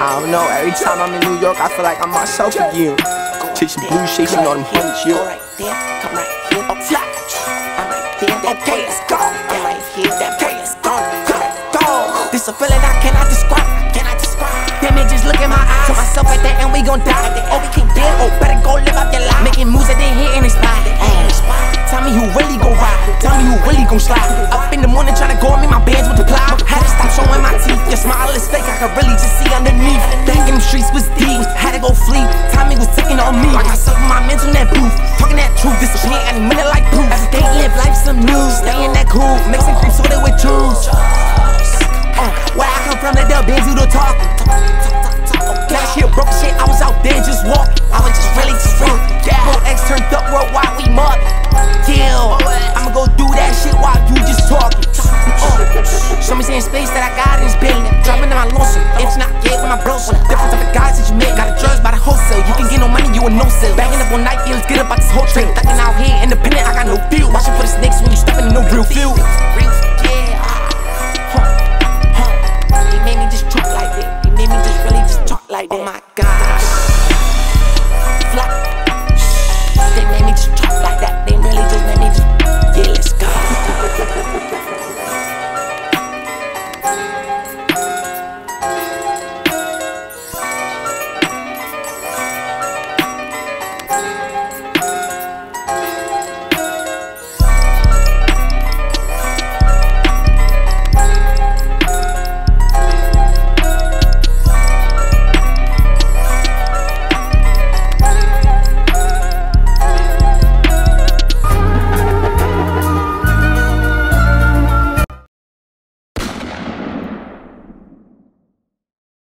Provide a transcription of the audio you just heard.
I don't know, every time I'm in New York, I feel like I'm myself again. Chasing blue, chasing all them hundreds, yo. Right there, come right here, oh fly. I'm right there, that okay, let's go. I'm right here, that okay, let's go. Go. This a feeling I cannot describe, cannot describe. Damn it, just look in my eyes. Tell myself at the end we gon' die. Oh, we can't deal, oh, better go live up your life. Making moves that they hitting the spot. Tell me who really gon' ride. Tell me who really gon' slide. My is fake, I could really just see underneath. Back in the streets was deep. Had to go flee. Tommy was taking on me. Like myself and my mental in that booth. Talking that truth, disappear any minute like proof. Every day live life some news. Stay in that cool. Mixing cream soda with juice. Uh, where I come from, let the bands do the talking. Last year broke shit, I was out there just walking. Oh my God.